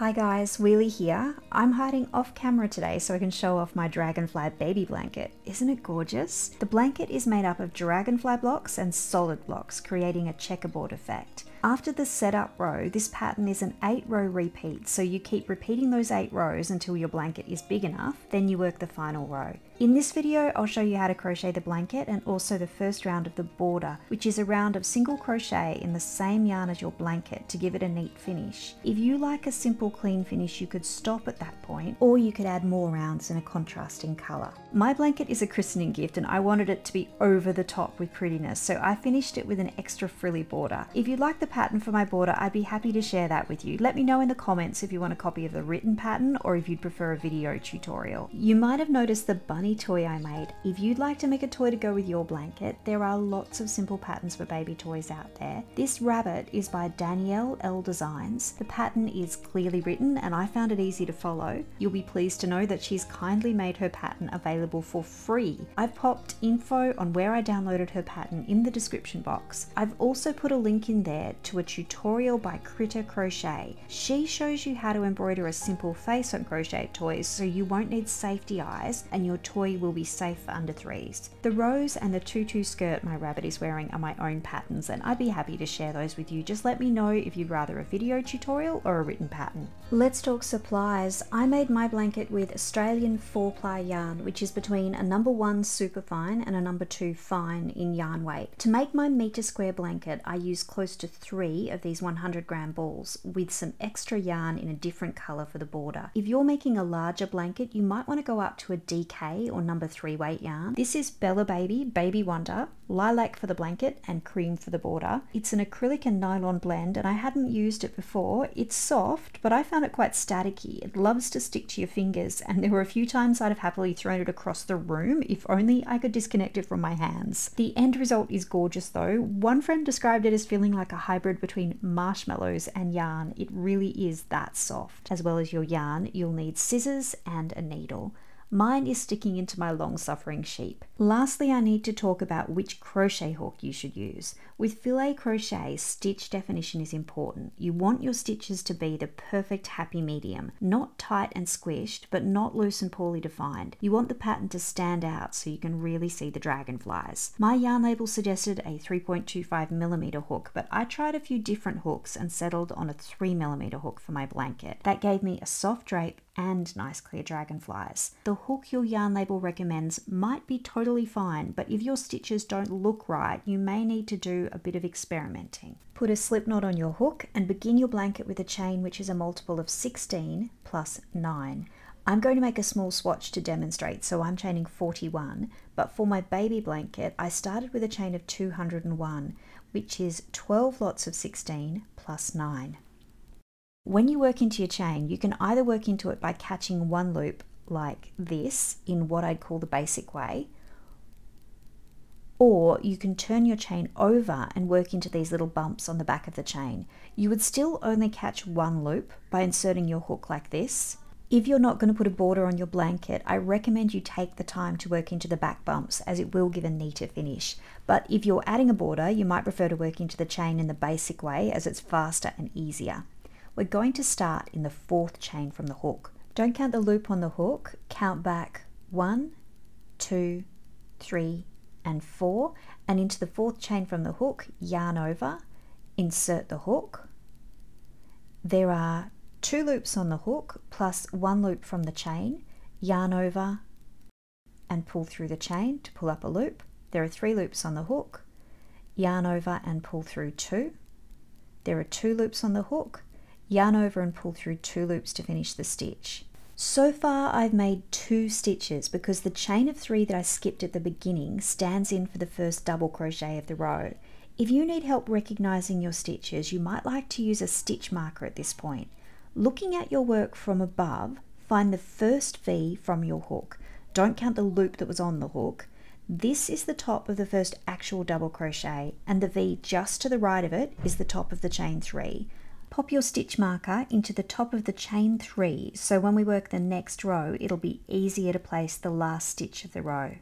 Hi guys, Wheelie here. I'm hiding off camera today so I can show off my dragonfly baby blanket. Isn't it gorgeous? The blanket is made up of dragonfly blocks and solid blocks, creating a checkerboard effect. After the setup row, this pattern is an 8 row repeat, so you keep repeating those 8 rows until your blanket is big enough, then you work the final row. In this video, I'll show you how to crochet the blanket and also the first round of the border, which is a round of single crochet in the same yarn as your blanket to give it a neat finish. If you like a simple clean finish, you could stop at that point, or you could add more rounds in a contrasting colour. My blanket is a christening gift and I wanted it to be over the top with prettiness, so I finished it with an extra frilly border. If you'd like the pattern for my border, I'd be happy to share that with you. Let me know in the comments if you want a copy of the written pattern or if you'd prefer a video tutorial. You might have noticed the bunny toy I made. If you'd like to make a toy to go with your blanket, there are lots of simple patterns for baby toys out there. This rabbit is by Danielle L Designs. The pattern is clearly written and I found it easy to follow. You'll be pleased to know that she's kindly made her pattern available for free. I've popped info on where I downloaded her pattern in the description box. I've also put a link in there to a tutorial by Critter Crochet. She shows you how to embroider a simple face on crochet toys so you won't need safety eyes and your toy will be safe for under threes. The rose and the tutu skirt my rabbit is wearing are my own patterns and I'd be happy to share those with you. Just let me know if you'd rather a video tutorial or a written pattern. Let's talk supplies. I made my blanket with Australian 4 ply yarn which is between a number 1 super fine and a number 2 fine in yarn weight. To make my metre square blanket I used close to 3 of these 100 gram balls with some extra yarn in a different colour for the border. If you're making a larger blanket you might want to go up to a DK or number three weight yarn. This is Bella Baby, Baby Wonder, lilac for the blanket and cream for the border. It's an acrylic and nylon blend and I hadn't used it before. It's soft, but I found it quite staticky. It loves to stick to your fingers and there were a few times I'd have happily thrown it across the room if only I could disconnect it from my hands. The end result is gorgeous though. One friend described it as feeling like a hybrid between marshmallows and yarn. It really is that soft. As well as your yarn, you'll need scissors and a needle. Mine is sticking into my long suffering sheep. Lastly, I need to talk about which crochet hook you should use. With filet crochet, stitch definition is important. You want your stitches to be the perfect happy medium, not tight and squished, but not loose and poorly defined. You want the pattern to stand out so you can really see the dragonflies. My yarn label suggested a 3.25 millimeter hook, but I tried a few different hooks and settled on a 3 millimeter hook for my blanket. That gave me a soft drape and nice clear dragonflies. The hook your yarn label recommends might be totally fine, but if your stitches don't look right, you may need to do a bit of experimenting. Put a slip knot on your hook and begin your blanket with a chain which is a multiple of 16 plus 9. I'm going to make a small swatch to demonstrate, so I'm chaining 41, but for my baby blanket, I started with a chain of 201, which is 12 lots of 16 plus 9. When you work into your chain, you can either work into it by catching one loop like this in what I'd call the basic way, or you can turn your chain over and work into these little bumps on the back of the chain. You would still only catch one loop by inserting your hook like this. If you're not going to put a border on your blanket, I recommend you take the time to work into the back bumps as it will give a neater finish. But if you're adding a border, you might prefer to work into the chain in the basic way as it's faster and easier. We're going to start in the fourth chain from the hook. Don't count the loop on the hook, count back one, two, three, and four, and into the fourth chain from the hook, yarn over, insert the hook. There are two loops on the hook plus one loop from the chain, yarn over and pull through the chain to pull up a loop. There are three loops on the hook, yarn over and pull through two. There are two loops on the hook, yarn over and pull through two loops to finish the stitch. So far I've made two stitches because the chain of three that I skipped at the beginning stands in for the first double crochet of the row. If you need help recognizing your stitches, you might like to use a stitch marker at this point. Looking at your work from above, find the first V from your hook. Don't count the loop that was on the hook. This is the top of the first actual double crochet and the V just to the right of it is the top of the chain three. Pop your stitch marker into the top of the chain three so when we work the next row it'll be easier to place the last stitch of the row.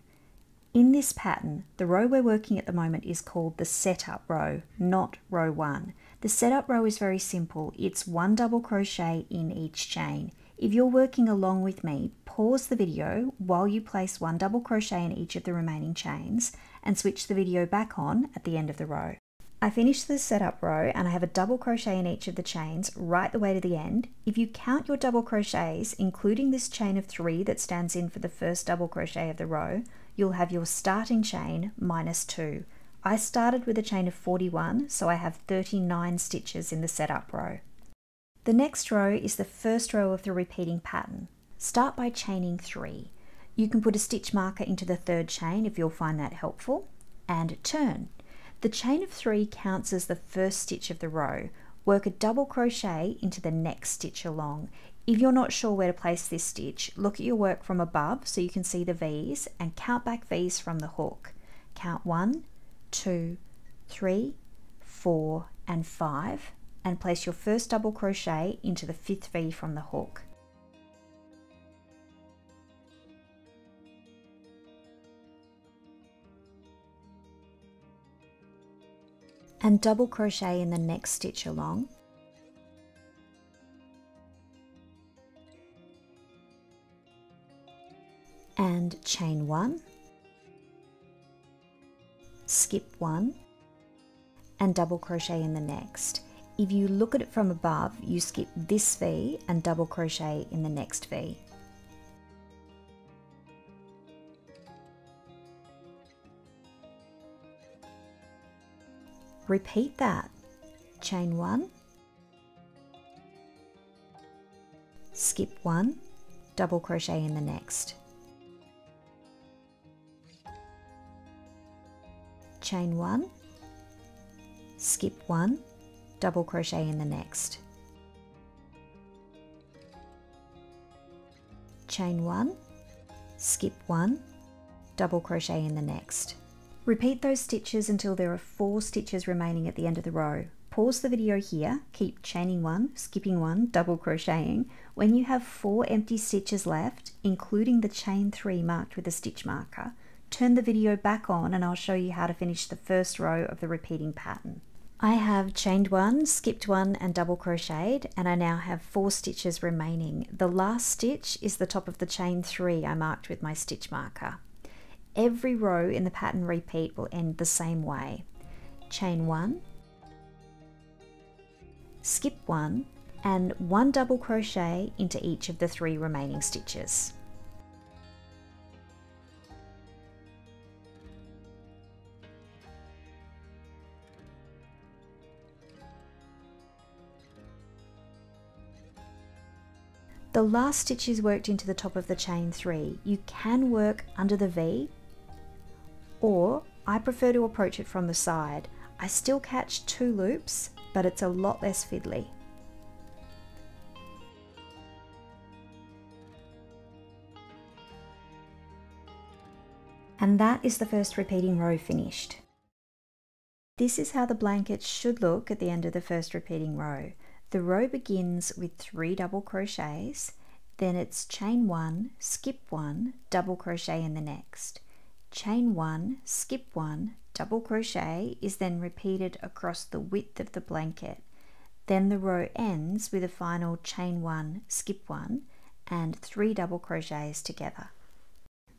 In this pattern, the row we're working at the moment is called the setup row, not row 1. The setup row is very simple. It's one double crochet in each chain. If you're working along with me, pause the video while you place one double crochet in each of the remaining chains and switch the video back on at the end of the row. I finished the setup row and I have a double crochet in each of the chains right the way to the end. If you count your double crochets, including this chain of three that stands in for the first double crochet of the row, you'll have your starting chain minus two. I started with a chain of 41, so I have 39 stitches in the setup row. The next row is the first row of the repeating pattern. Start by chaining three. You can put a stitch marker into the third chain if you'll find that helpful, and turn. The chain of three counts as the first stitch of the row. Work a double crochet into the next stitch along. If you're not sure where to place this stitch, look at your work from above so you can see the V's and count back V's from the hook. Count one, two, three, four, and five, and place your first double crochet into the fifth V from the hook. And double crochet in the next stitch along. And chain one. Skip one. And double crochet in the next. If you look at it from above you skip this V and double crochet in the next V Repeat that. Chain one, skip one, double crochet in the next. Chain one, skip one, double crochet in the next. Chain one, skip one, double crochet in the next. Repeat those stitches until there are four stitches remaining at the end of the row. Pause the video here, keep chaining one, skipping one, double crocheting. When you have four empty stitches left, including the chain three marked with a stitch marker, turn the video back on and I'll show you how to finish the first row of the repeating pattern. I have chained one, skipped one and double crocheted and I now have four stitches remaining. The last stitch is the top of the chain three I marked with my stitch marker. Every row in the pattern repeat will end the same way. Chain one, skip one, and one double crochet into each of the three remaining stitches. The last stitch is worked into the top of the chain three. You can work under the V or I prefer to approach it from the side. I still catch two loops, but it's a lot less fiddly. And that is the first repeating row finished. This is how the blanket should look at the end of the first repeating row. The row begins with three double crochets, then it's chain one, skip one, double crochet in the next chain one, skip one, double crochet is then repeated across the width of the blanket. Then the row ends with a final chain one, skip one, and three double crochets together.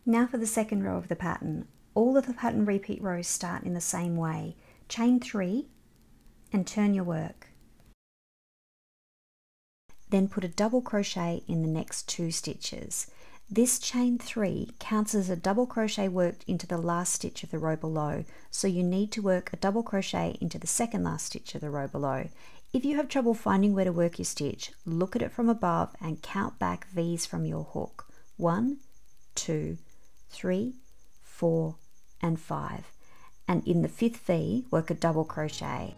Now for the second row of the pattern. All of the pattern repeat rows start in the same way. Chain three and turn your work. Then put a double crochet in the next two stitches. This chain 3 counts as a double crochet worked into the last stitch of the row below, so you need to work a double crochet into the second last stitch of the row below. If you have trouble finding where to work your stitch, look at it from above and count back V's from your hook. 1, 2, 3, 4 and 5. And in the fifth V, work a double crochet.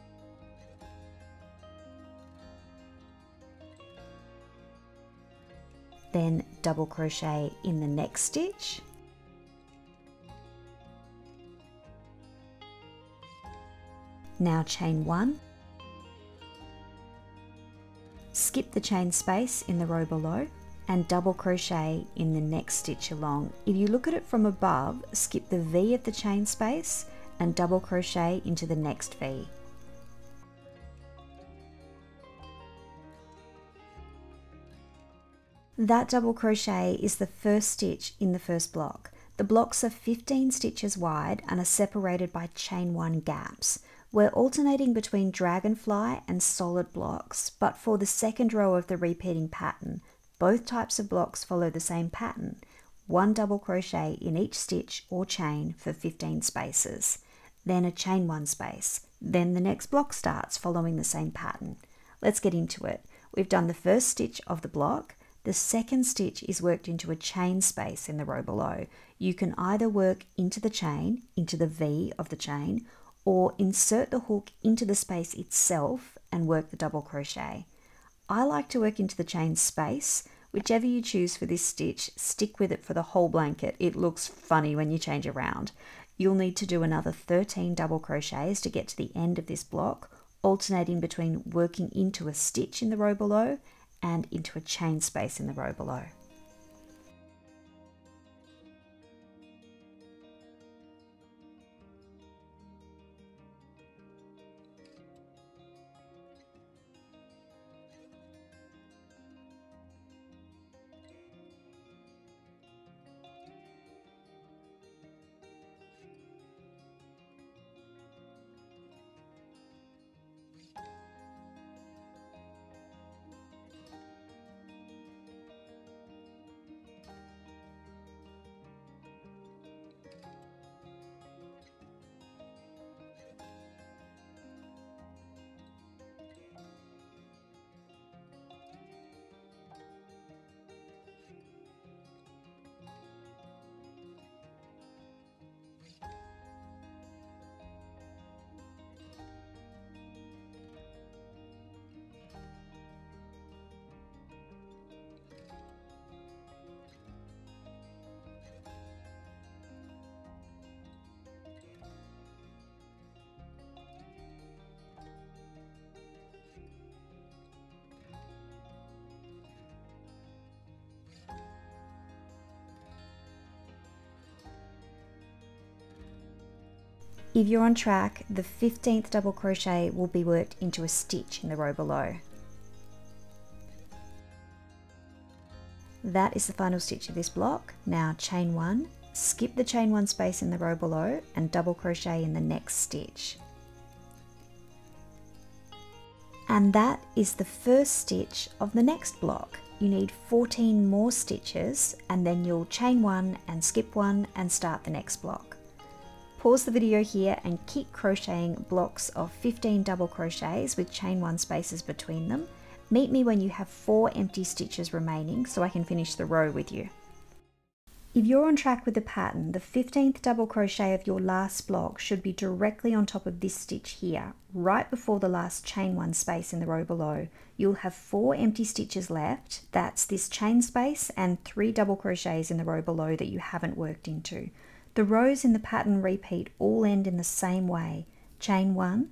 Then double crochet in the next stitch now chain one skip the chain space in the row below and double crochet in the next stitch along. If you look at it from above, skip the V of the chain space and double crochet into the next V. That double crochet is the first stitch in the first block. The blocks are 15 stitches wide and are separated by chain 1 gaps. We're alternating between dragonfly and solid blocks, but for the second row of the repeating pattern, both types of blocks follow the same pattern, one double crochet in each stitch or chain for 15 spaces, then a chain one space, then the next block starts following the same pattern. Let's get into it. We've done the first stitch of the block, the second stitch is worked into a chain space in the row below. You can either work into the chain, into the V of the chain, or insert the hook into the space itself and work the double crochet. I like to work into the chain space. Whichever you choose for this stitch, stick with it for the whole blanket. It looks funny when you change around. You'll need to do another 13 double crochets to get to the end of this block, alternating between working into a stitch in the row below and into a chain space in the row below. If you're on track, the 15th double crochet will be worked into a stitch in the row below. That is the final stitch of this block. Now chain one, skip the chain one space in the row below and double crochet in the next stitch. And that is the first stitch of the next block. You need 14 more stitches and then you'll chain one and skip one and start the next block. Pause the video here and keep crocheting blocks of 15 double crochets with chain one spaces between them. Meet me when you have four empty stitches remaining so I can finish the row with you. If you're on track with the pattern, the 15th double crochet of your last block should be directly on top of this stitch here, right before the last chain one space in the row below. You'll have four empty stitches left, that's this chain space and three double crochets in the row below that you haven't worked into. The rows in the pattern repeat all end in the same way. Chain one,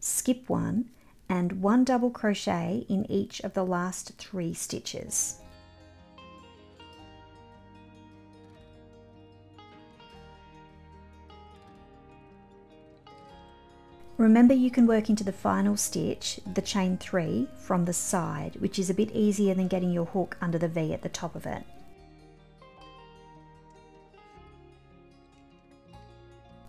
skip one, and one double crochet in each of the last three stitches. Remember you can work into the final stitch, the chain 3, from the side, which is a bit easier than getting your hook under the V at the top of it.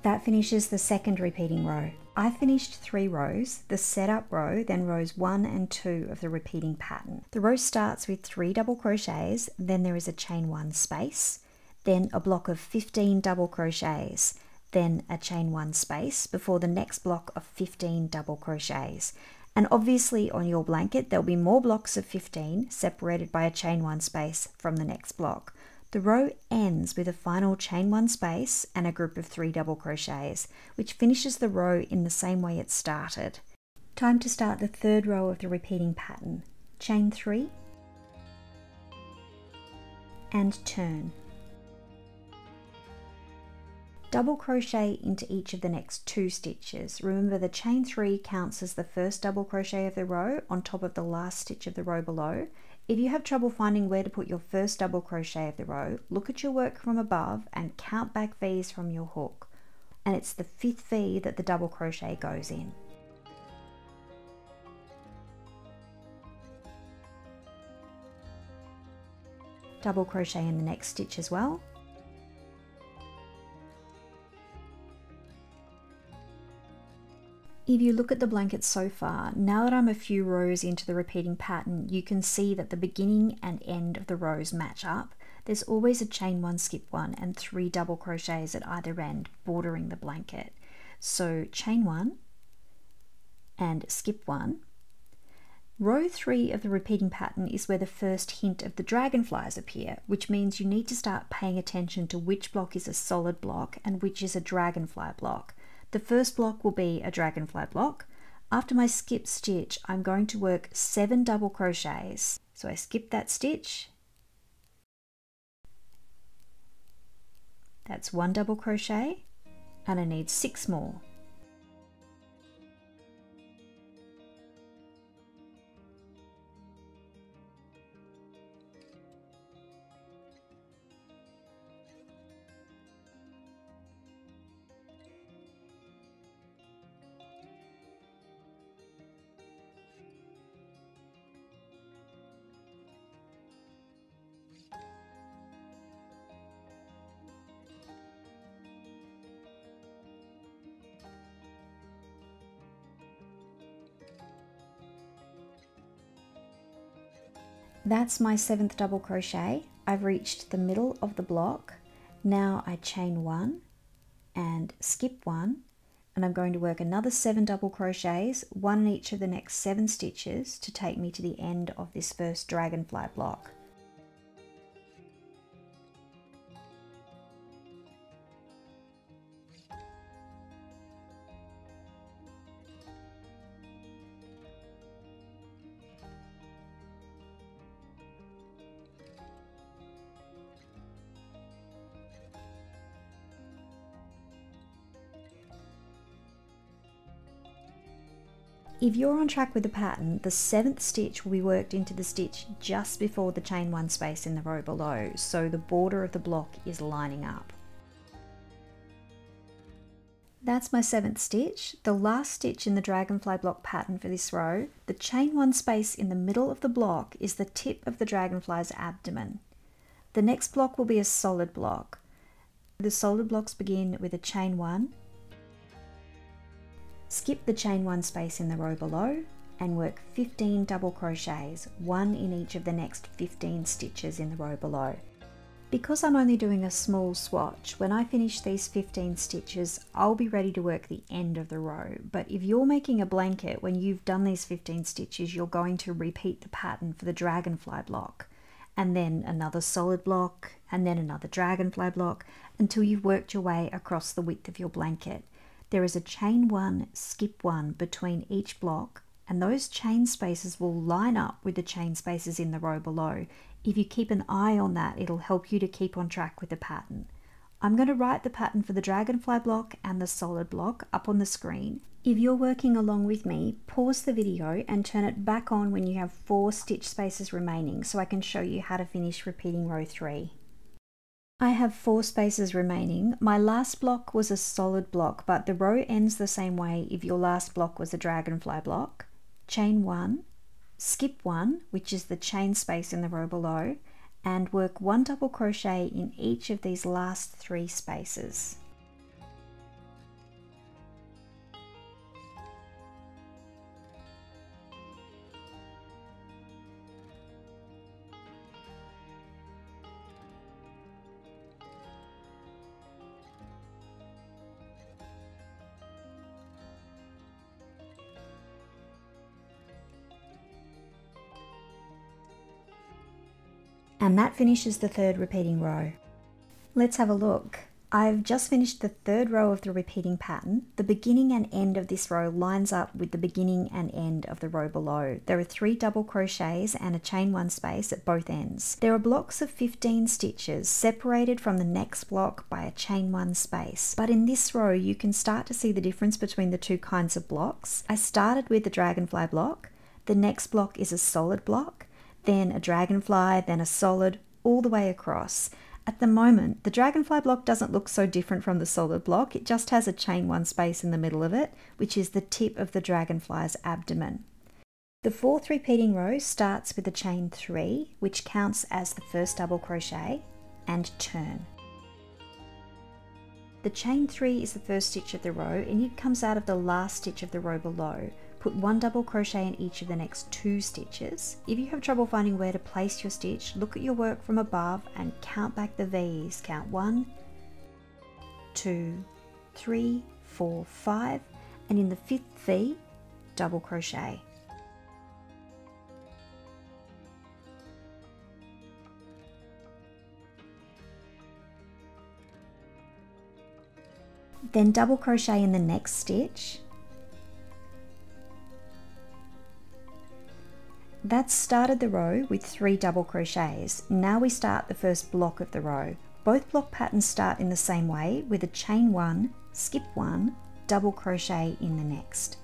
That finishes the second repeating row. I finished three rows, the setup row, then rows one and two of the repeating pattern. The row starts with three double crochets, then there is a chain one space, then a block of 15 double crochets, then a chain one space before the next block of 15 double crochets. And obviously on your blanket, there'll be more blocks of 15 separated by a chain one space from the next block. The row ends with a final chain one space and a group of three double crochets, which finishes the row in the same way it started. Time to start the third row of the repeating pattern. Chain three and turn. Double crochet into each of the next two stitches. Remember the chain three counts as the first double crochet of the row on top of the last stitch of the row below If you have trouble finding where to put your first double crochet of the row, look at your work from above and count back V's from your hook. And it's the fifth V that the double crochet goes in. Double crochet in the next stitch as well. If you look at the blanket so far, now that I'm a few rows into the repeating pattern, you can see that the beginning and end of the rows match up. There's always a chain one, skip one, and three double crochets at either end bordering the blanket. So chain one and skip one. Row three of the repeating pattern is where the first hint of the dragonflies appear, which means you need to start paying attention to which block is a solid block and which is a dragonfly block. The first block will be a dragonfly block. After my skip stitch, I'm going to work seven double crochets. So I skip that stitch. That's one double crochet and I need six more. That's my seventh double crochet. I've reached the middle of the block. Now I chain one and skip one and I'm going to work another seven double crochets, one in each of the next seven stitches to take me to the end of this first dragonfly block. If you're on track with the pattern, the seventh stitch will be worked into the stitch just before the chain one space in the row below, so the border of the block is lining up. That's my seventh stitch, the last stitch in the dragonfly block pattern for this row. The chain one space in the middle of the block is the tip of the dragonfly's abdomen. The next block will be a solid block. The solid blocks begin with a chain one, Skip the chain one space in the row below and work 15 double crochets, one in each of the next 15 stitches in the row below. Because I'm only doing a small swatch, when I finish these 15 stitches, I'll be ready to work the end of the row. But if you're making a blanket, when you've done these 15 stitches, you're going to repeat the pattern for the dragonfly block, and then another solid block, and then another dragonfly block, until you've worked your way across the width of your blanket. There is a chain one, skip one between each block and those chain spaces will line up with the chain spaces in the row below. If you keep an eye on that, it'll help you to keep on track with the pattern. I'm going to write the pattern for the dragonfly block and the solid block up on the screen. If you're working along with me, pause the video and turn it back on when you have four stitch spaces remaining so I can show you how to finish repeating row three. I have four spaces remaining. My last block was a solid block, but the row ends the same way if your last block was a dragonfly block. Chain one, skip one, which is the chain space in the row below, and work one double crochet in each of these last three spaces. And that finishes the third repeating row. Let's have a look. I've just finished the third row of the repeating pattern. The beginning and end of this row lines up with the beginning and end of the row below. There are three double crochets and a chain one space at both ends. There are blocks of 15 stitches separated from the next block by a chain one space. But in this row, you can start to see the difference between the two kinds of blocks. I started with the dragonfly block. The next block is a solid block then a dragonfly, then a solid, all the way across. At the moment, the dragonfly block doesn't look so different from the solid block, it just has a chain one space in the middle of it, which is the tip of the dragonfly's abdomen. The fourth repeating row starts with a chain three, which counts as the first double crochet, and turn. The chain three is the first stitch of the row and it comes out of the last stitch of the row below. Put one double crochet in each of the next two stitches. If you have trouble finding where to place your stitch, look at your work from above and count back the V's. Count one, two, three, four, five, and in the fifth V, double crochet. Then double crochet in the next stitch. That's started the row with three double crochets. Now we start the first block of the row. Both block patterns start in the same way with a chain one, skip one, double crochet in the next.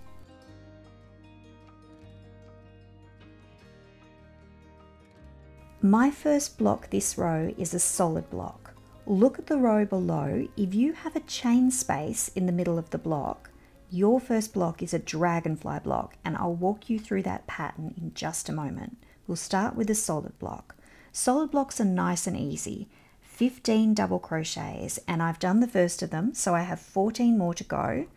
My first block this row is a solid block. Look at the row below. If you have a chain space in the middle of the block, your first block is a dragonfly block and I'll walk you through that pattern in just a moment. We'll start with a solid block. Solid blocks are nice and easy. 15 double crochets and I've done the first of them so I have 14 more to go.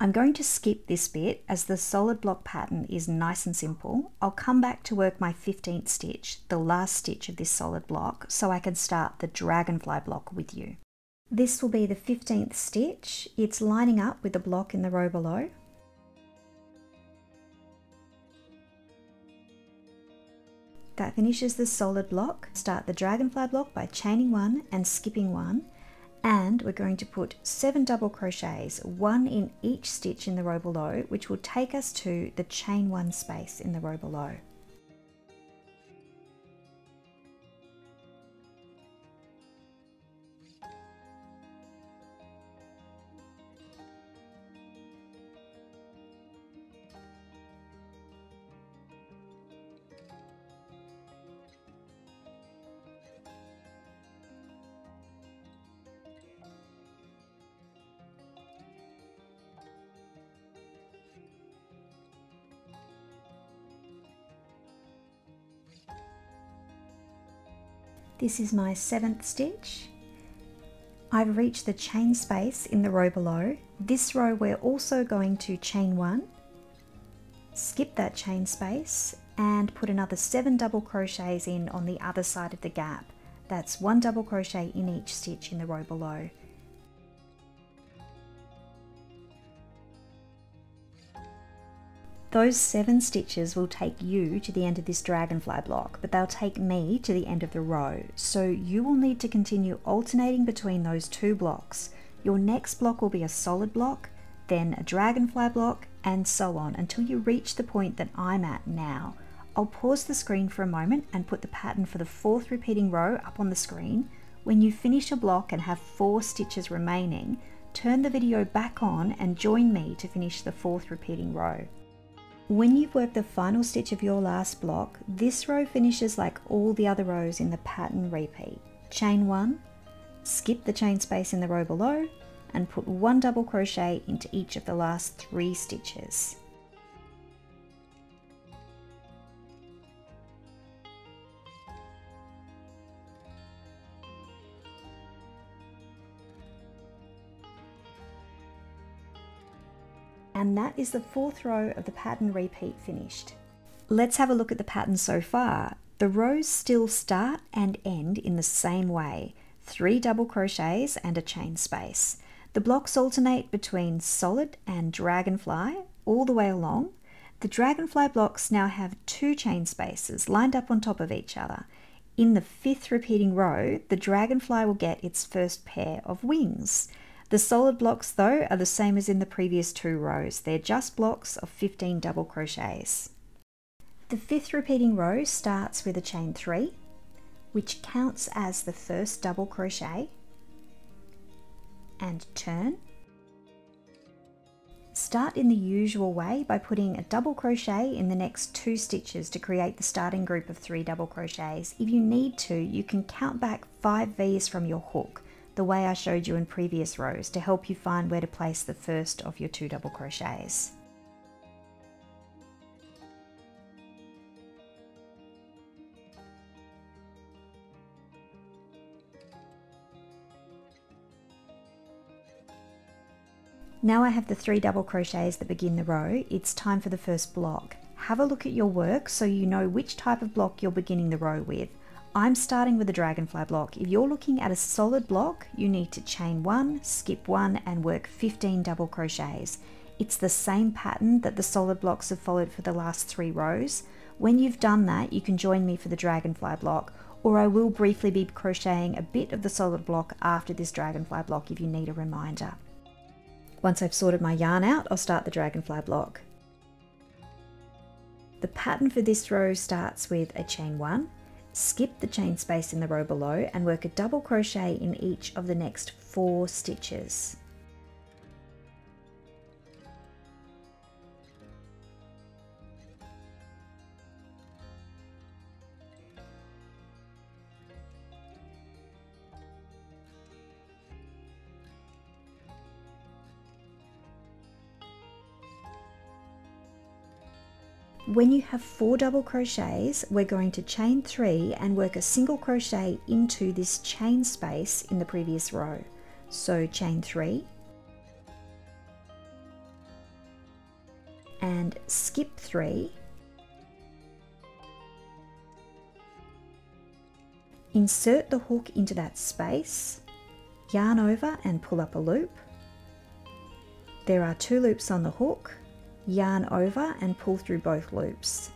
I'm going to skip this bit as the solid block pattern is nice and simple. I'll come back to work my 15th stitch, the last stitch of this solid block, so I can start the dragonfly block with you. This will be the 15th stitch. It's lining up with the block in the row below. That finishes the solid block. Start the dragonfly block by chaining one and skipping one and we're going to put seven double crochets one in each stitch in the row below which will take us to the chain one space in the row below This is my seventh stitch. I've reached the chain space in the row below. This row we're also going to chain one, skip that chain space and put another seven double crochets in on the other side of the gap. That's one double crochet in each stitch in the row below. Those seven stitches will take you to the end of this dragonfly block, but they'll take me to the end of the row. So you will need to continue alternating between those two blocks. Your next block will be a solid block, then a dragonfly block, and so on until you reach the point that I'm at now. I'll pause the screen for a moment and put the pattern for the fourth repeating row up on the screen. When you finish a block and have four stitches remaining, turn the video back on and join me to finish the fourth repeating row. When you've worked the final stitch of your last block, this row finishes like all the other rows in the pattern repeat. Chain one, skip the chain space in the row below, and put one double crochet into each of the last three stitches. And that is the fourth row of the pattern repeat finished. Let's have a look at the pattern so far. The rows still start and end in the same way, three double crochets and a chain space. The blocks alternate between solid and dragonfly all the way along. The dragonfly blocks now have two chain spaces lined up on top of each other. In the fifth repeating row, the dragonfly will get its first pair of wings. The solid blocks though are the same as in the previous two rows. They're just blocks of 15 double crochets. The fifth repeating row starts with a chain 3 which counts as the first double crochet and turn. Start in the usual way by putting a double crochet in the next two stitches to create the starting group of three double crochets. If you need to, you can count back five V's from your hook, the way I showed you in previous rows to help you find where to place the first of your two double crochets. Now I have the three double crochets that begin the row, it's time for the first block. Have a look at your work so you know which type of block you're beginning the row with. I'm starting with a dragonfly block. If you're looking at a solid block, you need to chain one, skip one, and work 15 double crochets. It's the same pattern that the solid blocks have followed for the last three rows. When you've done that, you can join me for the dragonfly block, or I will briefly be crocheting a bit of the solid block after this dragonfly block if you need a reminder. Once I've sorted my yarn out, I'll start the dragonfly block. The pattern for this row starts with a chain one, skip the chain space in the row below and work a double crochet in each of the next four stitches. When you have four double crochets, we're going to chain three and work a single crochet into this chain space in the previous row. So chain three, and skip three, insert the hook into that space, yarn over and pull up a loop. There are two loops on the hook, yarn over and pull through both loops.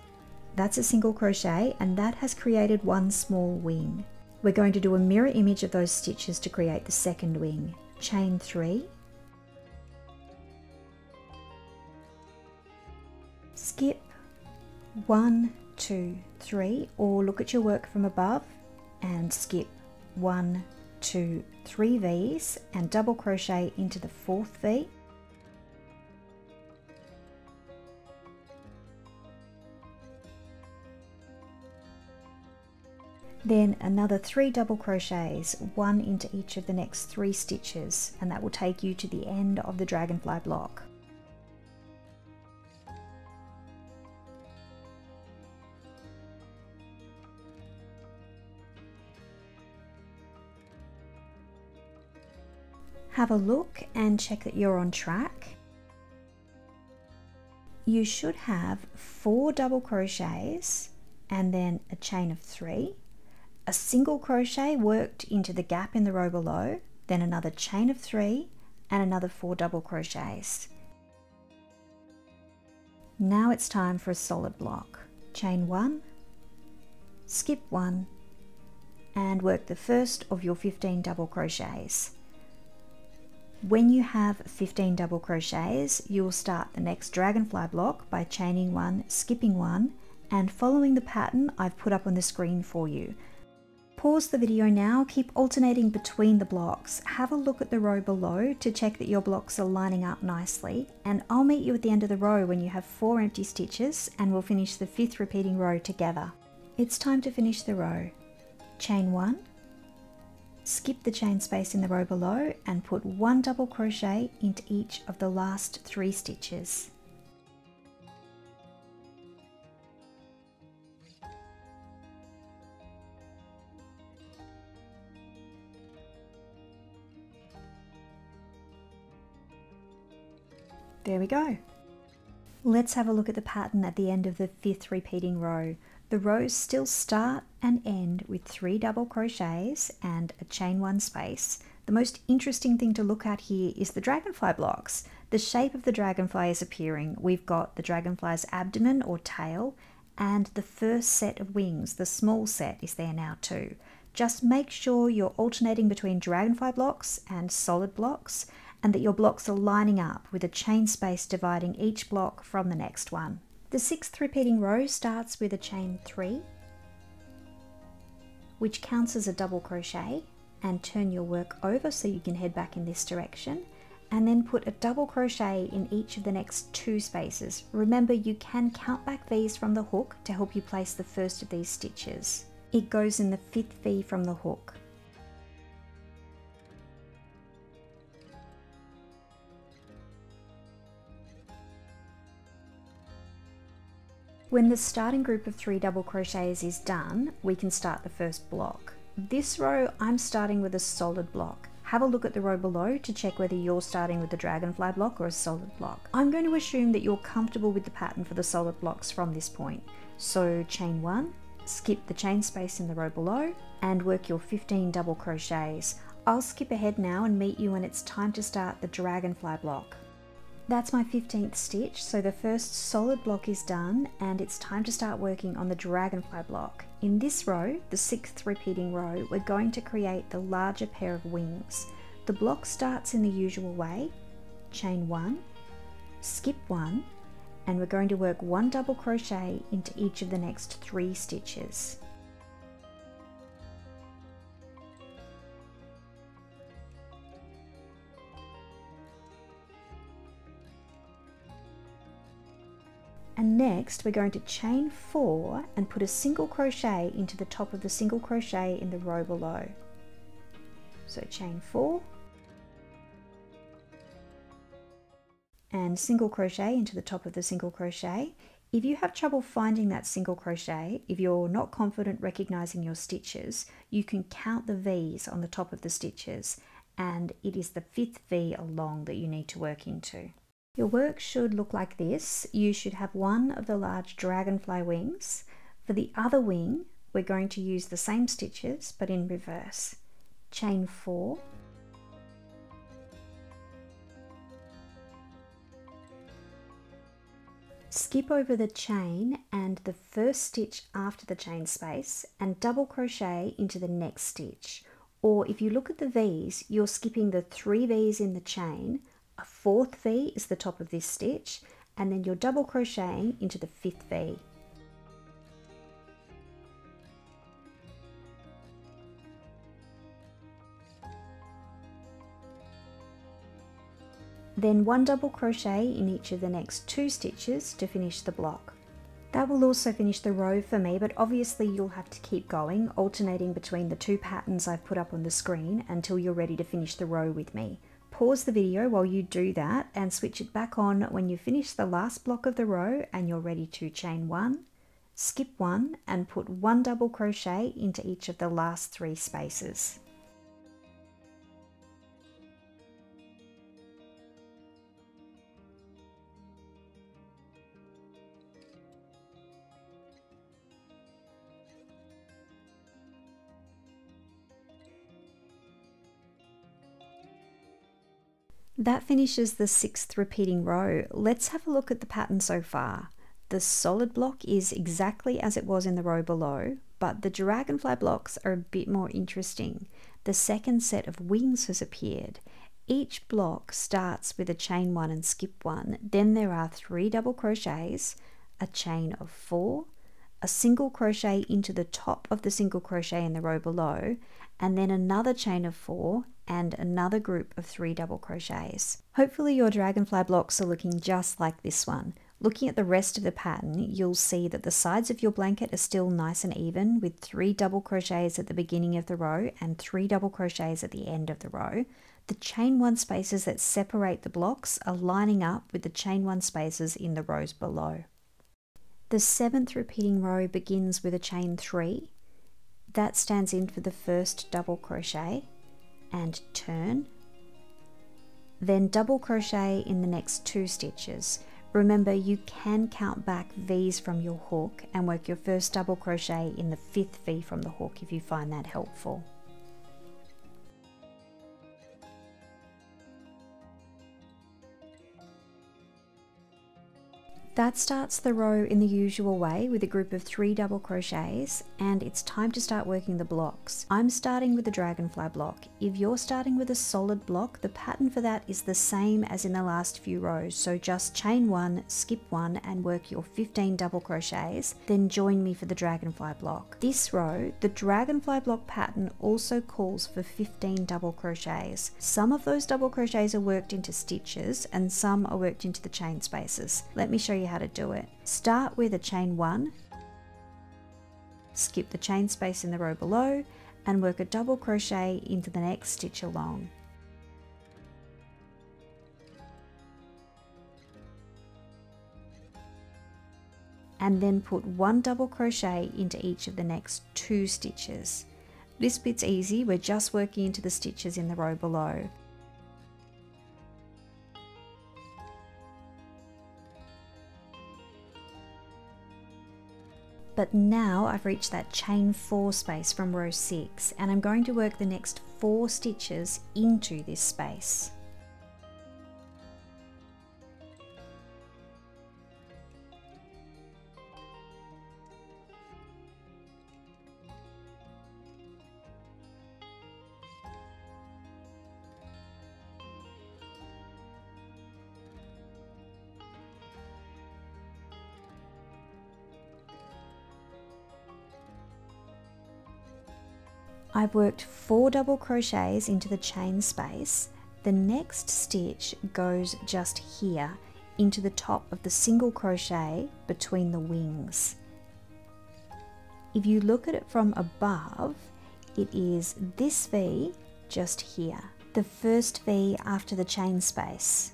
That's a single crochet and that has created one small wing. We're going to do a mirror image of those stitches to create the second wing. Chain three, skip one, two, three, or look at your work from above and skip one, two, three V's and double crochet into the fourth V Then another three double crochets, one into each of the next three stitches, and that will take you to the end of the dragonfly block. Have a look and check that you're on track. You should have four double crochets and then a chain of three a single crochet worked into the gap in the row below, then another chain of three and another four double crochets. Now it's time for a solid block. Chain one, skip one, and work the first of your 15 double crochets. When you have 15 double crochets, you will start the next dragonfly block by chaining one, skipping one, and following the pattern I've put up on the screen for you. Pause the video now, keep alternating between the blocks. Have a look at the row below to check that your blocks are lining up nicely. And I'll meet you at the end of the row when you have four empty stitches and we'll finish the fifth repeating row together. It's time to finish the row. Chain one, skip the chain space in the row below and put one double crochet into each of the last three stitches. There we go. Let's have a look at the pattern at the end of the fifth repeating row. The rows still start and end with three double crochets and a chain one space. The most interesting thing to look at here is the dragonfly blocks. The shape of the dragonfly is appearing. We've got the dragonfly's abdomen or tail and the first set of wings, the small set, is there now too. Just make sure you're alternating between dragonfly blocks and solid blocks and that your blocks are lining up with a chain space dividing each block from the next one. The sixth repeating row starts with a chain 3 which counts as a double crochet and turn your work over so you can head back in this direction and then put a double crochet in each of the next two spaces. Remember you can count back V's from the hook to help you place the first of these stitches. It goes in the fifth V from the hook. When the starting group of three double crochets is done, we can start the first block. This row, I'm starting with a solid block. Have a look at the row below to check whether you're starting with a dragonfly block or a solid block. I'm going to assume that you're comfortable with the pattern for the solid blocks from this point. So chain one, skip the chain space in the row below and work your 15 double crochets. I'll skip ahead now and meet you when it's time to start the dragonfly block. That's my 15th stitch, so the first solid block is done and it's time to start working on the dragonfly block. In this row, the sixth repeating row, we're going to create the larger pair of wings. The block starts in the usual way, chain one, skip one, and we're going to work one double crochet into each of the next three stitches. And next we're going to chain four and put a single crochet into the top of the single crochet in the row below. So chain four and single crochet into the top of the single crochet. If you have trouble finding that single crochet, if you're not confident recognizing your stitches, you can count the V's on the top of the stitches and it is the fifth V along that you need to work into. Your work should look like this. You should have one of the large dragonfly wings. For the other wing, we're going to use the same stitches, but in reverse. Chain four, skip over the chain and the first stitch after the chain space and double crochet into the next stitch. Or if you look at the V's, you're skipping the three V's in the chain, a fourth V is the top of this stitch and then you're double crocheting into the fifth V. Then one double crochet in each of the next two stitches to finish the block. That will also finish the row for me, but obviously you'll have to keep going, alternating between the two patterns I've put up on the screen until you're ready to finish the row with me. Pause the video while you do that and switch it back on when you finish the last block of the row and you're ready to chain one, skip one and put one double crochet into each of the last three spaces. That finishes the sixth repeating row. Let's have a look at the pattern so far. The solid block is exactly as it was in the row below, but the dragonfly blocks are a bit more interesting. The second set of wings has appeared. Each block starts with a chain one and skip one. Then there are three double crochets, a chain of four, a single crochet into the top of the single crochet in the row below, and then another chain of four and another group of three double crochets. Hopefully your dragonfly blocks are looking just like this one. Looking at the rest of the pattern, you'll see that the sides of your blanket are still nice and even with three double crochets at the beginning of the row and three double crochets at the end of the row. The chain one spaces that separate the blocks are lining up with the chain one spaces in the rows below. The seventh repeating row begins with a chain three. That stands in for the first double crochet and turn. Then double crochet in the next two stitches. Remember you can count back V's from your hook and work your first double crochet in the fifth V from the hook if you find that helpful That starts the row in the usual way with a group of three double crochets and it's time to start working the blocks. I'm starting with the dragonfly block. If you're starting with a solid block, the pattern for that is the same as in the last few rows. So just chain one, skip one and work your 15 double crochets, then join me for the dragonfly block. This row, the dragonfly block pattern also calls for 15 double crochets. Some of those double crochets are worked into stitches and some are worked into the chain spaces. Let me show you how to do it. Start with a chain one, skip the chain space in the row below and work a double crochet into the next stitch along. and then put one double crochet into each of the next two stitches. This bit's easy, we're just working into the stitches in the row below. But now I've reached that chain 4 space from row 6 and I'm going to work the next 4 stitches into this space. I've worked four double crochets into the chain space. The next stitch goes just here into the top of the single crochet between the wings. If you look at it from above, it is this V just here, the first V after the chain space.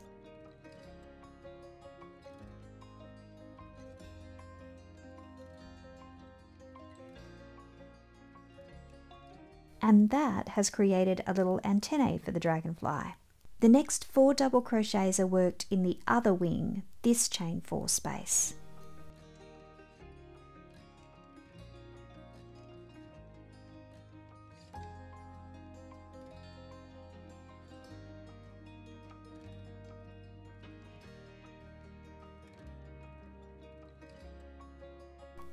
And that has created a little antennae for the dragonfly. The next four double crochets are worked in the other wing, this chain four space.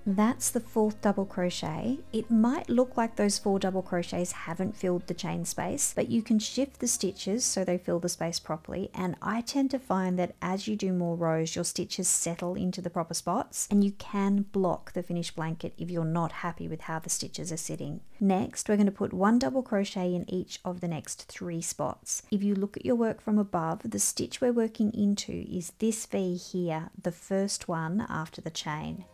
That's the fourth double crochet. It might look like those four double crochets haven't filled the chain space, but you can shift the stitches so they fill the space properly. And I tend to find that as you do more rows, your stitches settle into the proper spots and you can block the finished blanket if you're not happy with how the stitches are sitting. Next, we're going to put one double crochet in each of the next three spots. If you look at your work from above, the stitch we're working into is this V here, the first one after the chain.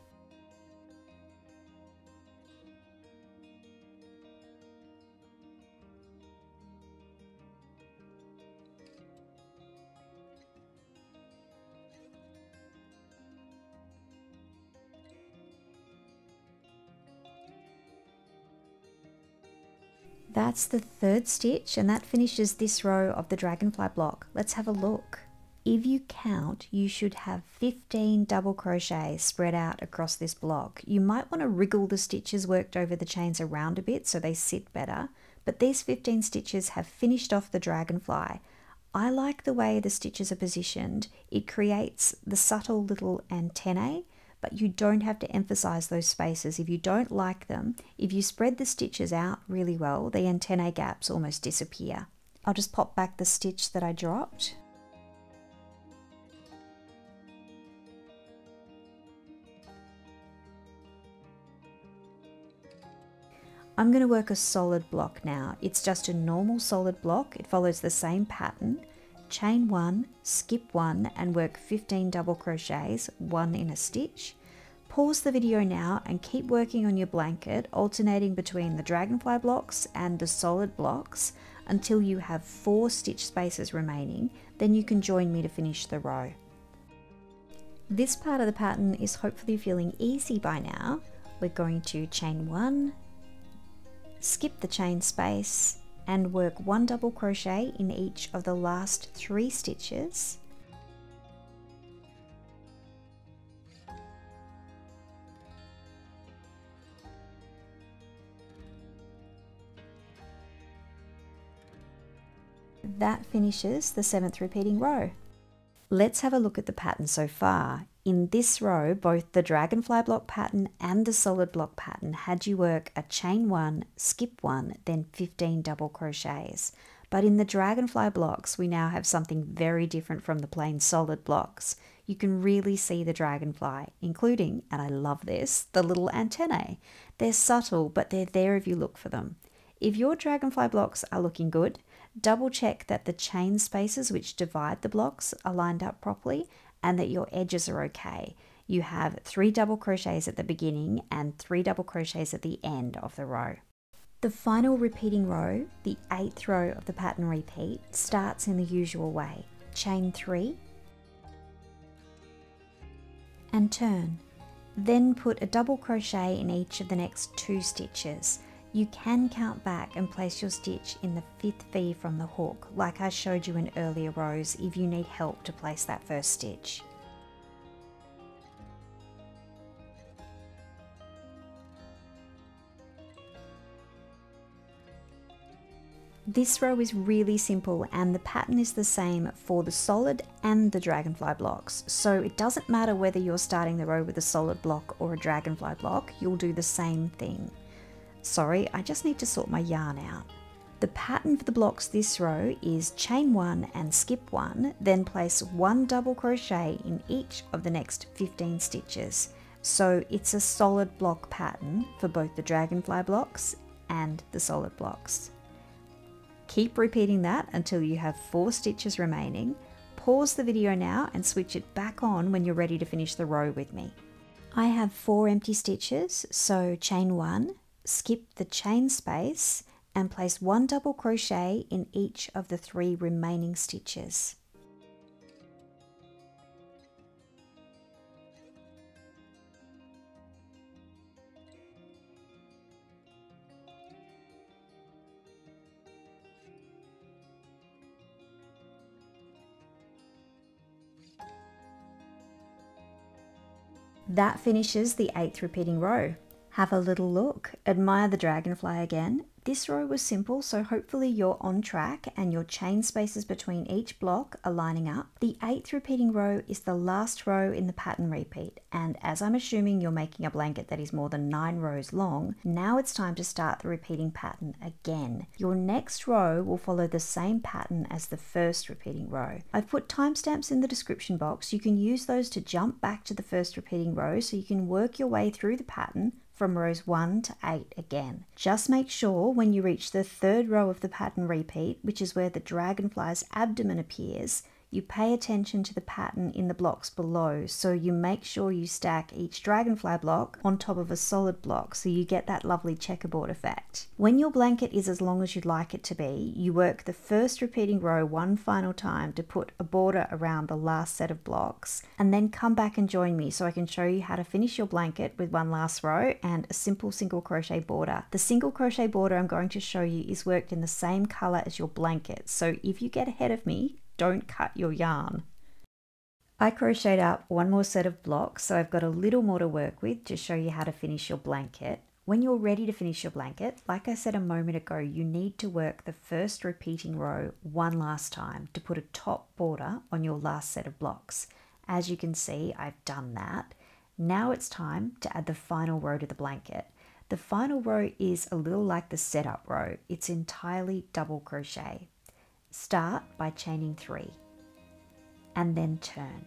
That's the third stitch and that finishes this row of the dragonfly block. Let's have a look. If you count, you should have 15 double crochets spread out across this block. You might want to wriggle the stitches worked over the chains around a bit so they sit better, but these 15 stitches have finished off the dragonfly. I like the way the stitches are positioned. It creates the subtle little antennae but you don't have to emphasize those spaces if you don't like them. If you spread the stitches out really well, the antennae gaps almost disappear. I'll just pop back the stitch that I dropped. I'm going to work a solid block now. It's just a normal solid block. It follows the same pattern chain one, skip one and work 15 double crochets, one in a stitch. Pause the video now and keep working on your blanket, alternating between the dragonfly blocks and the solid blocks until you have four stitch spaces remaining, then you can join me to finish the row. This part of the pattern is hopefully feeling easy by now. We're going to chain one, skip the chain space, and work one double crochet in each of the last three stitches that finishes the seventh repeating row. Let's have a look at the pattern so far. In this row, both the dragonfly block pattern and the solid block pattern had you work a chain one, skip one, then 15 double crochets. But in the dragonfly blocks, we now have something very different from the plain solid blocks. You can really see the dragonfly, including, and I love this, the little antennae. They're subtle, but they're there if you look for them. If your dragonfly blocks are looking good, double check that the chain spaces which divide the blocks are lined up properly and that your edges are okay. You have three double crochets at the beginning and three double crochets at the end of the row. The final repeating row, the eighth row of the pattern repeat, starts in the usual way. Chain three and turn. Then put a double crochet in each of the next two stitches. You can count back and place your stitch in the fifth V from the hook, like I showed you in earlier rows if you need help to place that first stitch. This row is really simple and the pattern is the same for the solid and the dragonfly blocks. So it doesn't matter whether you're starting the row with a solid block or a dragonfly block, you'll do the same thing. Sorry, I just need to sort my yarn out. The pattern for the blocks this row is chain one and skip one, then place one double crochet in each of the next 15 stitches. So it's a solid block pattern for both the dragonfly blocks and the solid blocks. Keep repeating that until you have four stitches remaining. Pause the video now and switch it back on when you're ready to finish the row with me. I have four empty stitches, so chain one, skip the chain space and place one double crochet in each of the three remaining stitches. That finishes the eighth repeating row. Have a little look, admire the dragonfly again, this row was simple, so hopefully you're on track and your chain spaces between each block are lining up. The eighth repeating row is the last row in the pattern repeat, and as I'm assuming you're making a blanket that is more than nine rows long, now it's time to start the repeating pattern again. Your next row will follow the same pattern as the first repeating row. I've put timestamps in the description box. You can use those to jump back to the first repeating row so you can work your way through the pattern from rows 1 to 8 again. Just make sure when you reach the third row of the pattern repeat, which is where the dragonfly's abdomen appears, you pay attention to the pattern in the blocks below. So you make sure you stack each dragonfly block on top of a solid block so you get that lovely checkerboard effect. When your blanket is as long as you'd like it to be, you work the first repeating row one final time to put a border around the last set of blocks and then come back and join me so I can show you how to finish your blanket with one last row and a simple single crochet border. The single crochet border I'm going to show you is worked in the same color as your blanket. So if you get ahead of me, don't cut your yarn. I crocheted up one more set of blocks, so I've got a little more to work with to show you how to finish your blanket. When you're ready to finish your blanket, like I said a moment ago, you need to work the first repeating row one last time to put a top border on your last set of blocks. As you can see, I've done that. Now it's time to add the final row to the blanket. The final row is a little like the setup row. It's entirely double crochet. Start by chaining three and then turn.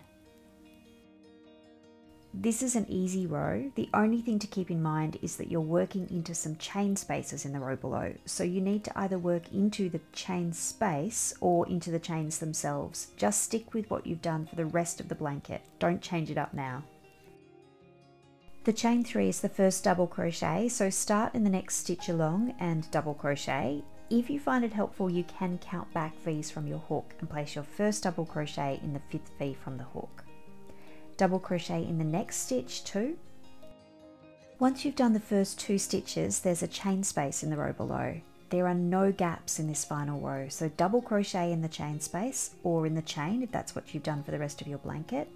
This is an easy row. The only thing to keep in mind is that you're working into some chain spaces in the row below. So you need to either work into the chain space or into the chains themselves. Just stick with what you've done for the rest of the blanket. Don't change it up now. The chain three is the first double crochet, so start in the next stitch along and double crochet if you find it helpful, you can count back V's from your hook and place your first double crochet in the fifth V from the hook. Double crochet in the next stitch too. Once you've done the first two stitches, there's a chain space in the row below. There are no gaps in this final row, so double crochet in the chain space or in the chain if that's what you've done for the rest of your blanket.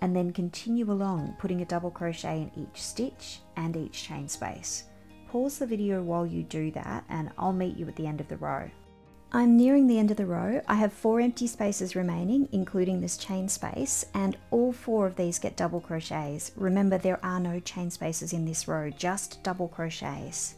And then continue along, putting a double crochet in each stitch and each chain space pause the video while you do that and I'll meet you at the end of the row. I'm nearing the end of the row. I have four empty spaces remaining, including this chain space, and all four of these get double crochets. Remember, there are no chain spaces in this row, just double crochets.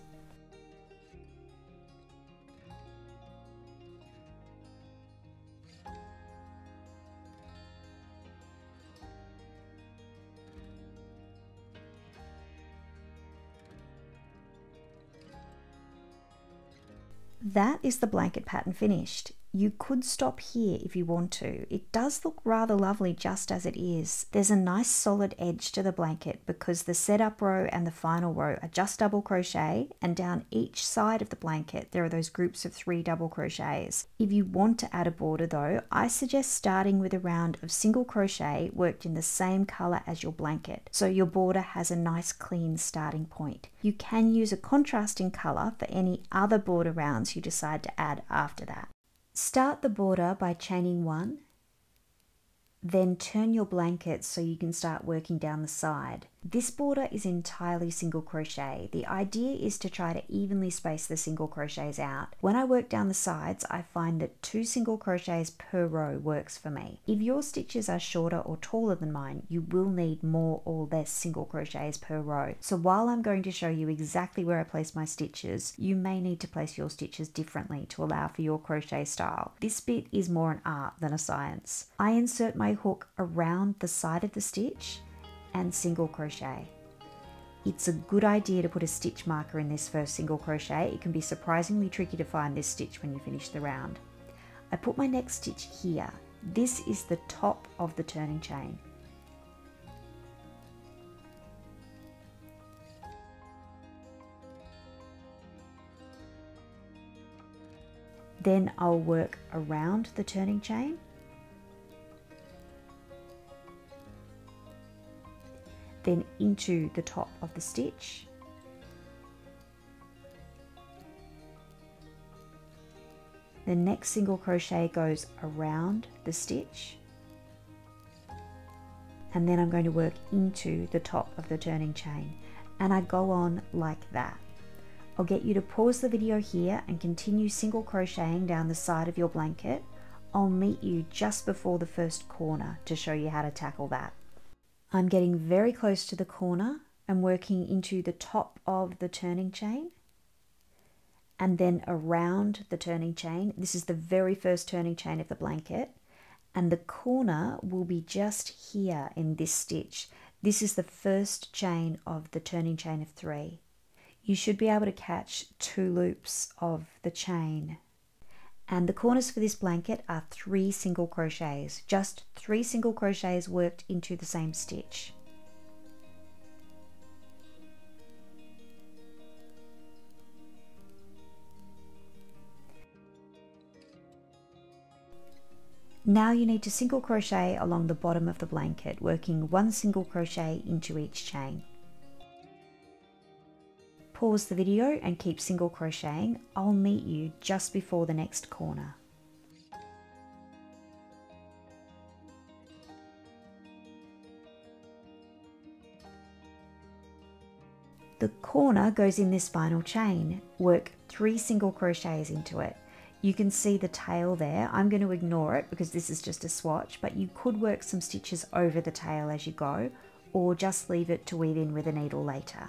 That is the blanket pattern finished. You could stop here if you want to. It does look rather lovely just as it is. There's a nice solid edge to the blanket because the setup row and the final row are just double crochet and down each side of the blanket there are those groups of three double crochets. If you want to add a border though, I suggest starting with a round of single crochet worked in the same color as your blanket so your border has a nice clean starting point. You can use a contrasting color for any other border rounds you decide to add after that. Start the border by chaining one, then turn your blanket so you can start working down the side. This border is entirely single crochet. The idea is to try to evenly space the single crochets out. When I work down the sides, I find that two single crochets per row works for me. If your stitches are shorter or taller than mine, you will need more or less single crochets per row. So while I'm going to show you exactly where I place my stitches, you may need to place your stitches differently to allow for your crochet style. This bit is more an art than a science. I insert my hook around the side of the stitch and single crochet. It's a good idea to put a stitch marker in this first single crochet. It can be surprisingly tricky to find this stitch when you finish the round. I put my next stitch here. This is the top of the turning chain. Then I'll work around the turning chain then into the top of the stitch. The next single crochet goes around the stitch and then I'm going to work into the top of the turning chain and I go on like that. I'll get you to pause the video here and continue single crocheting down the side of your blanket. I'll meet you just before the first corner to show you how to tackle that. I'm getting very close to the corner and working into the top of the turning chain and then around the turning chain. This is the very first turning chain of the blanket and the corner will be just here in this stitch. This is the first chain of the turning chain of three. You should be able to catch two loops of the chain and the corners for this blanket are three single crochets just three single crochets worked into the same stitch Now you need to single crochet along the bottom of the blanket, working one single crochet into each chain. Pause the video and keep single crocheting. I'll meet you just before the next corner. The corner goes in this final chain. Work three single crochets into it. You can see the tail there. I'm going to ignore it because this is just a swatch, but you could work some stitches over the tail as you go, or just leave it to weave in with a needle later.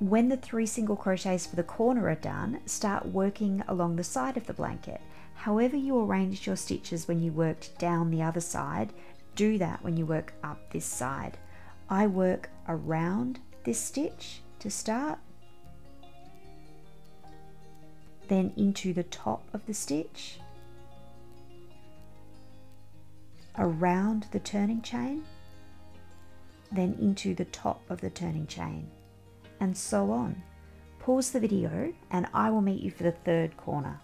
When the three single crochets for the corner are done, start working along the side of the blanket. However you arranged your stitches when you worked down the other side, do that when you work up this side. I work around this stitch to start, then into the top of the stitch, around the turning chain, then into the top of the turning chain and so on. Pause the video and I will meet you for the third corner.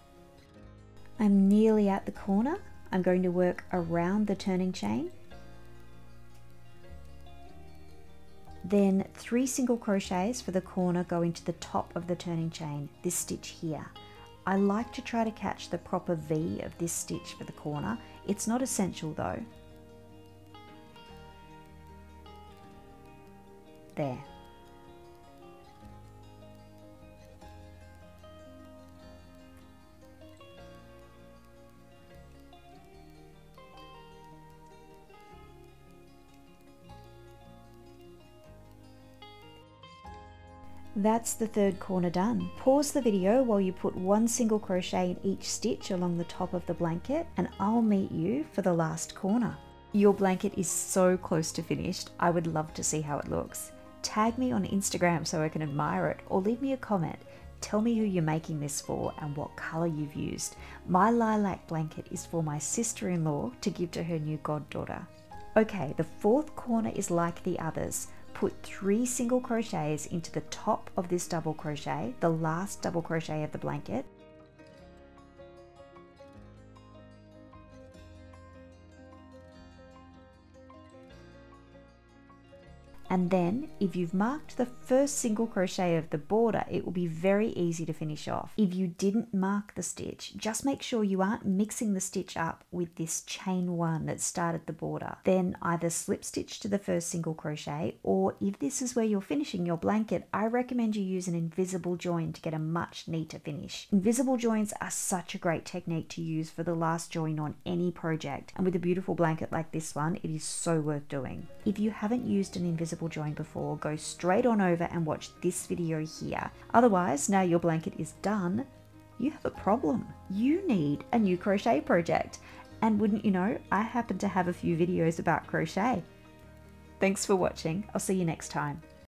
I'm nearly at the corner. I'm going to work around the turning chain. Then three single crochets for the corner go into the top of the turning chain, this stitch here. I like to try to catch the proper V of this stitch for the corner. It's not essential though. There. That's the third corner done. Pause the video while you put one single crochet in each stitch along the top of the blanket and I'll meet you for the last corner. Your blanket is so close to finished, I would love to see how it looks. Tag me on Instagram so I can admire it or leave me a comment. Tell me who you're making this for and what colour you've used. My lilac blanket is for my sister-in-law to give to her new goddaughter. Okay, the fourth corner is like the others put three single crochets into the top of this double crochet, the last double crochet of the blanket, And then if you've marked the first single crochet of the border, it will be very easy to finish off. If you didn't mark the stitch, just make sure you aren't mixing the stitch up with this chain one that started the border. Then either slip stitch to the first single crochet, or if this is where you're finishing your blanket, I recommend you use an invisible join to get a much neater finish. Invisible joins are such a great technique to use for the last join on any project, and with a beautiful blanket like this one, it is so worth doing. If you haven't used an invisible join before, go straight on over and watch this video here. Otherwise, now your blanket is done, you have a problem. You need a new crochet project. And wouldn't you know, I happen to have a few videos about crochet. Thanks for watching. I'll see you next time.